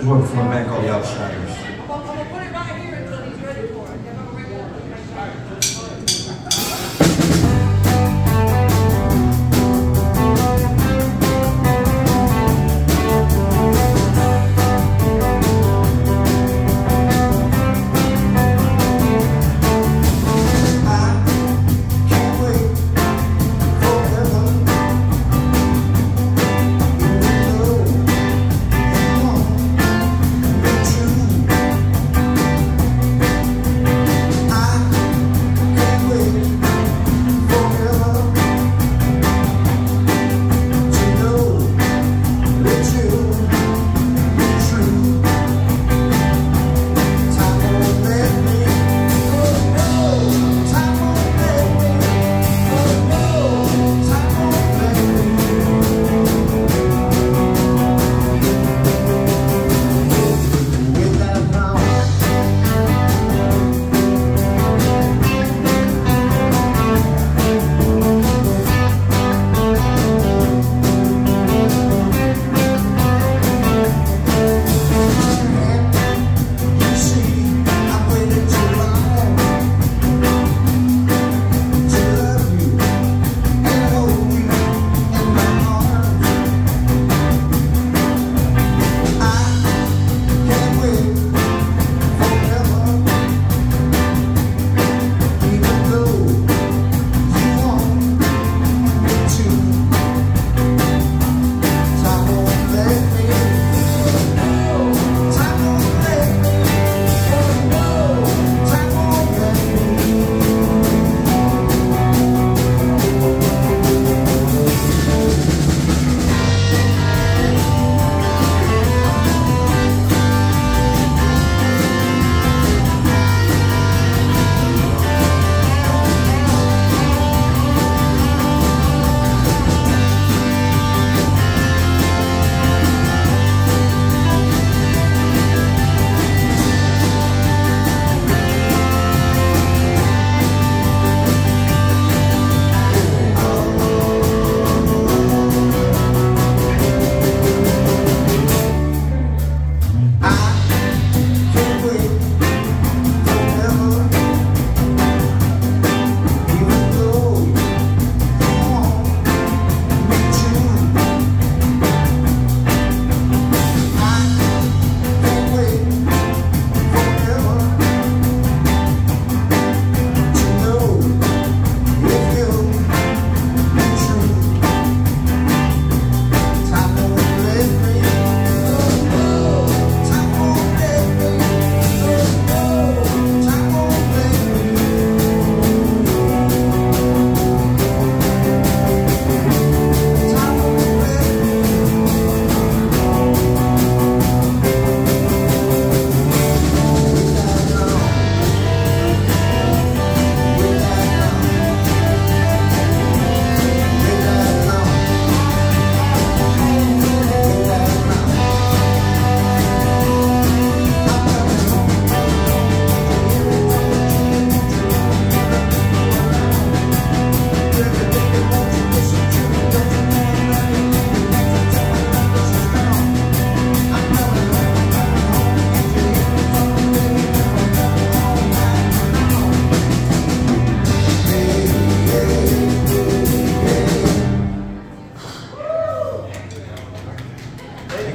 is what all the outsiders.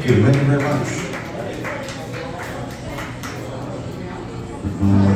You very much.